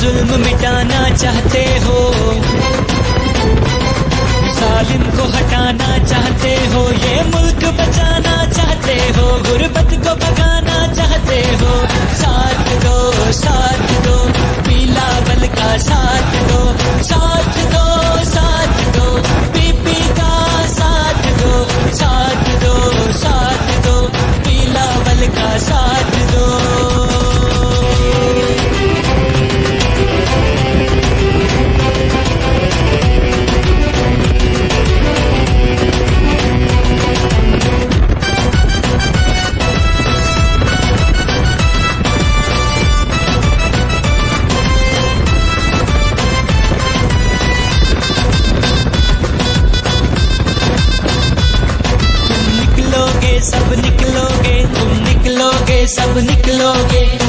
जुल्म मिटाना चाहते हो। सालिम को हटाना चाहते हो। ये मुल्क बचाना चाहते हो। गुर्बत को भगाना चाहते हो। साथ दो साथ दो। पीला बल का साथ दो। साथ दो साथ दो। पीपी का साथ दो। साथ दो साथ दो। पीला बल का साथ दो। सब निकलोगे तुम निकलोगे सब निकलोगे।